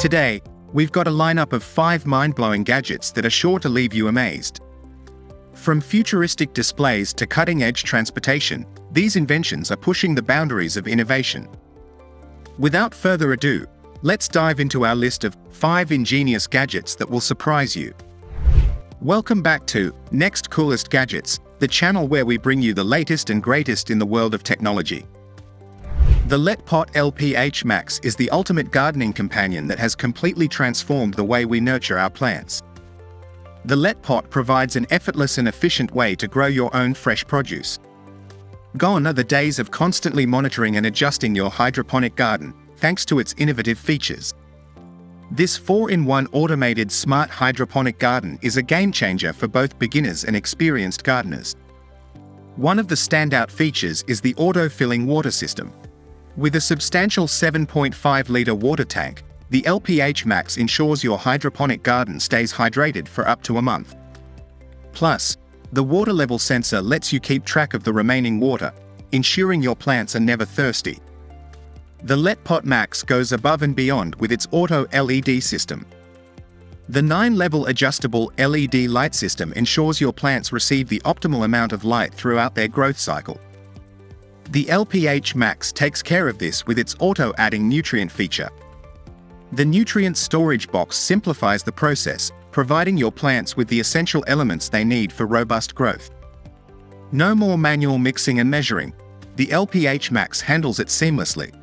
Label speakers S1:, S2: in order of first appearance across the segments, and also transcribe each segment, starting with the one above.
S1: Today, we've got a lineup of five mind-blowing gadgets that are sure to leave you amazed. From futuristic displays to cutting-edge transportation, these inventions are pushing the boundaries of innovation. Without further ado, let's dive into our list of 5 ingenious gadgets that will surprise you. Welcome back to Next Coolest Gadgets, the channel where we bring you the latest and greatest in the world of technology. The LetPot LPH Max is the ultimate gardening companion that has completely transformed the way we nurture our plants. The LetPot provides an effortless and efficient way to grow your own fresh produce. Gone are the days of constantly monitoring and adjusting your hydroponic garden, thanks to its innovative features. This 4-in-1 automated smart hydroponic garden is a game changer for both beginners and experienced gardeners. One of the standout features is the auto-filling water system. With a substantial 7.5-litre water tank, the LPH Max ensures your hydroponic garden stays hydrated for up to a month. Plus, the water level sensor lets you keep track of the remaining water, ensuring your plants are never thirsty. The LetPot Max goes above and beyond with its auto LED system. The 9-level adjustable LED light system ensures your plants receive the optimal amount of light throughout their growth cycle. The LPH Max takes care of this with its auto-adding nutrient feature. The nutrient storage box simplifies the process, providing your plants with the essential elements they need for robust growth. No more manual mixing and measuring. The LPH Max handles it seamlessly.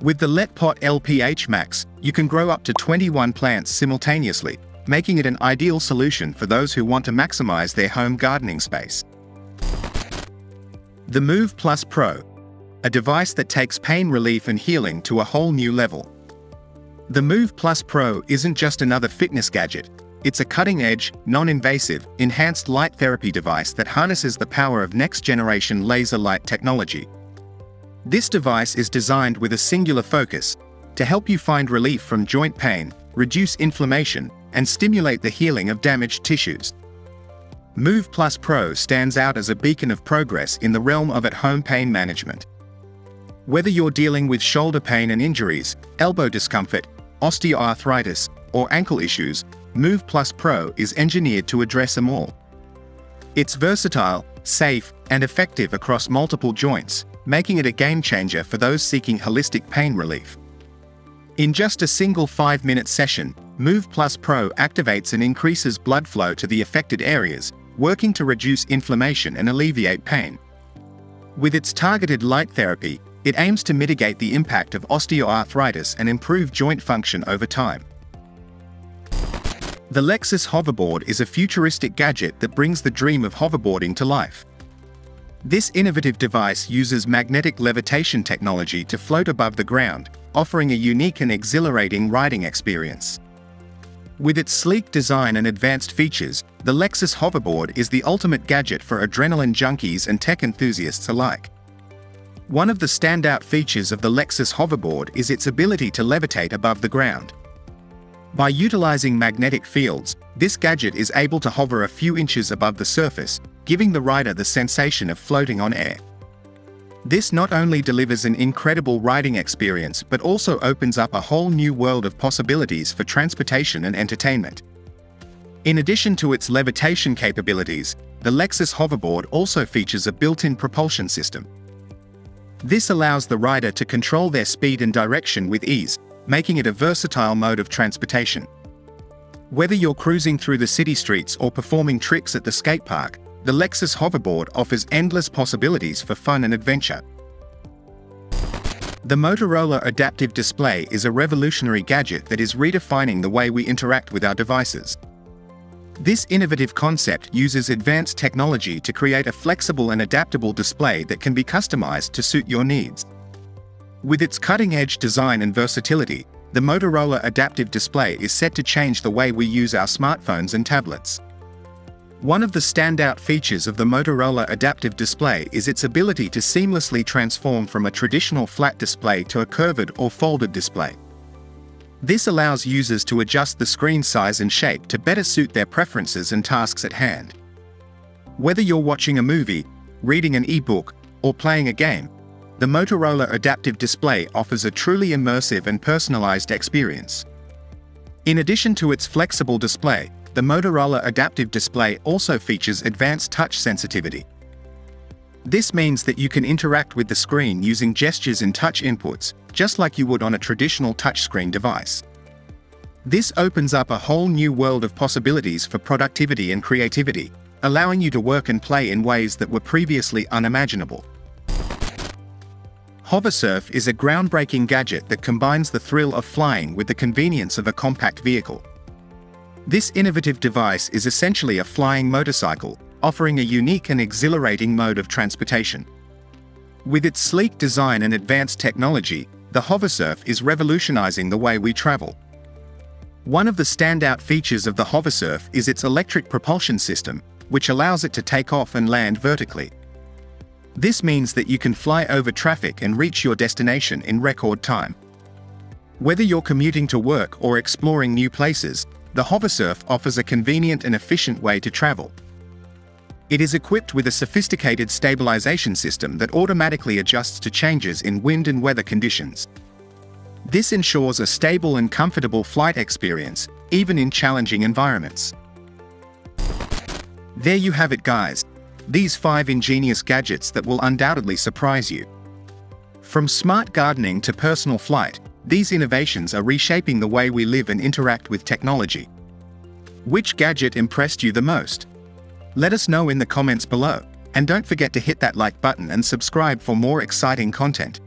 S1: With the LetPot LPH Max, you can grow up to 21 plants simultaneously, making it an ideal solution for those who want to maximize their home gardening space. The Move Plus Pro, a device that takes pain relief and healing to a whole new level. The Move Plus Pro isn't just another fitness gadget, it's a cutting-edge, non-invasive, enhanced light therapy device that harnesses the power of next-generation laser light technology. This device is designed with a singular focus, to help you find relief from joint pain, reduce inflammation, and stimulate the healing of damaged tissues. Move Plus Pro stands out as a beacon of progress in the realm of at-home pain management. Whether you're dealing with shoulder pain and injuries, elbow discomfort, osteoarthritis, or ankle issues, Move Plus Pro is engineered to address them all. It's versatile, safe, and effective across multiple joints, making it a game changer for those seeking holistic pain relief. In just a single 5-minute session, Move Plus Pro activates and increases blood flow to the affected areas, working to reduce inflammation and alleviate pain. With its targeted light therapy, it aims to mitigate the impact of osteoarthritis and improve joint function over time. The Lexus Hoverboard is a futuristic gadget that brings the dream of hoverboarding to life. This innovative device uses magnetic levitation technology to float above the ground, offering a unique and exhilarating riding experience. With its sleek design and advanced features, the Lexus Hoverboard is the ultimate gadget for adrenaline junkies and tech enthusiasts alike. One of the standout features of the Lexus hoverboard is its ability to levitate above the ground. By utilizing magnetic fields, this gadget is able to hover a few inches above the surface, giving the rider the sensation of floating on air. This not only delivers an incredible riding experience but also opens up a whole new world of possibilities for transportation and entertainment. In addition to its levitation capabilities, the Lexus hoverboard also features a built-in propulsion system. This allows the rider to control their speed and direction with ease, making it a versatile mode of transportation. Whether you're cruising through the city streets or performing tricks at the skate park, the Lexus hoverboard offers endless possibilities for fun and adventure. The Motorola Adaptive Display is a revolutionary gadget that is redefining the way we interact with our devices. This innovative concept uses advanced technology to create a flexible and adaptable display that can be customized to suit your needs. With its cutting-edge design and versatility, the Motorola Adaptive Display is set to change the way we use our smartphones and tablets. One of the standout features of the Motorola Adaptive Display is its ability to seamlessly transform from a traditional flat display to a curved or folded display. This allows users to adjust the screen size and shape to better suit their preferences and tasks at hand. Whether you're watching a movie, reading an e-book, or playing a game, the Motorola Adaptive Display offers a truly immersive and personalized experience. In addition to its flexible display, the Motorola Adaptive Display also features advanced touch sensitivity. This means that you can interact with the screen using gestures and touch inputs, just like you would on a traditional touchscreen device. This opens up a whole new world of possibilities for productivity and creativity, allowing you to work and play in ways that were previously unimaginable. Hoversurf is a groundbreaking gadget that combines the thrill of flying with the convenience of a compact vehicle. This innovative device is essentially a flying motorcycle, offering a unique and exhilarating mode of transportation. With its sleek design and advanced technology, the Hoversurf is revolutionizing the way we travel. One of the standout features of the Hoversurf is its electric propulsion system, which allows it to take off and land vertically. This means that you can fly over traffic and reach your destination in record time. Whether you're commuting to work or exploring new places, the Hoversurf offers a convenient and efficient way to travel. It is equipped with a sophisticated stabilization system that automatically adjusts to changes in wind and weather conditions. This ensures a stable and comfortable flight experience, even in challenging environments. There you have it guys. These 5 ingenious gadgets that will undoubtedly surprise you. From smart gardening to personal flight, these innovations are reshaping the way we live and interact with technology. Which gadget impressed you the most? Let us know in the comments below, and don't forget to hit that like button and subscribe for more exciting content.